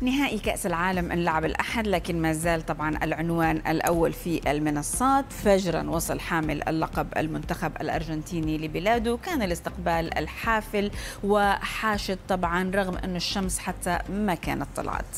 نهائي كأس العالم أنلعب الأحد لكن ما زال طبعا العنوان الأول في المنصات. فجرا وصل حامل اللقب المنتخب الأرجنتيني لبلاده. كان الاستقبال الحافل وحاشد طبعا رغم أن الشمس حتى ما كانت طلعت.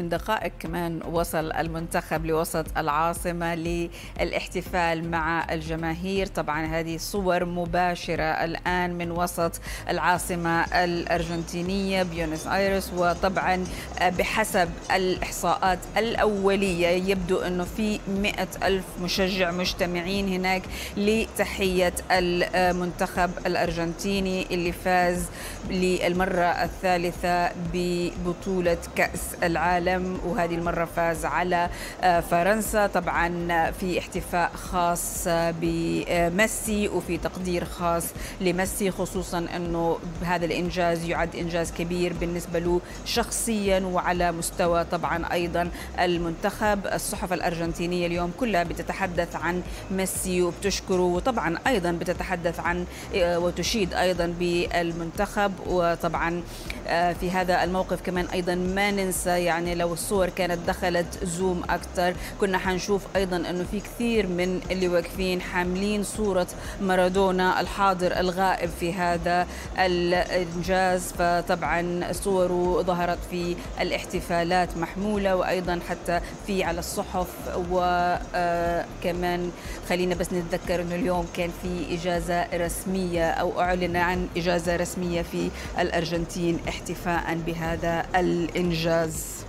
ومن دقائق كمان وصل المنتخب لوسط العاصمة للاحتفال مع الجماهير. طبعا هذه صور مباشرة الآن من وسط العاصمة الأرجنتينية بيونس آيرس وطبعا بحسب الإحصاءات الأولية يبدو أنه في مئة ألف مشجع مجتمعين هناك لتحية المنتخب الأرجنتيني اللي فاز للمرة الثالثة ببطولة كأس العالم. العالم وهذه المرة فاز على فرنسا. طبعا في احتفاء خاص بميسي وفي تقدير خاص لميسي خصوصا أنه هذا الإنجاز يعد إنجاز كبير بالنسبة له شخصيا وعلى مستوى طبعا أيضا المنتخب. الصحف الأرجنتينية اليوم كلها بتتحدث عن ميسي وبتشكره وطبعا أيضا بتتحدث عن وتشيد أيضا بالمنتخب. وطبعا في هذا الموقف كمان أيضا ما ننسى يعني لو الصور كانت دخلت زوم أكثر كنا حنشوف أيضا أنه في كثير من اللي واقفين حاملين صورة مارادونا الحاضر الغائب في هذا الإنجاز. فطبعا صوره ظهرت في الاحتفالات محمولة وأيضا حتى في على الصحف. وكمان خلينا بس نتذكر أنه اليوم كان في إجازة رسمية أو أعلن عن إجازة رسمية في الأرجنتين احتفاء بهذا الإنجاز.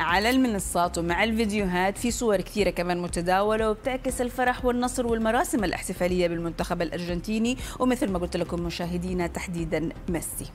على المنصات ومع الفيديوهات في صور كثيرة كمان متداولة وبتعكس الفرح والنصر والمراسم الاحتفالية بالمنتخب الأرجنتيني ومثل ما قلت لكم مشاهدينا تحديدا ميسي.